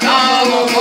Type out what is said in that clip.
stalno